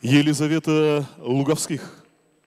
Елизавета Луговских.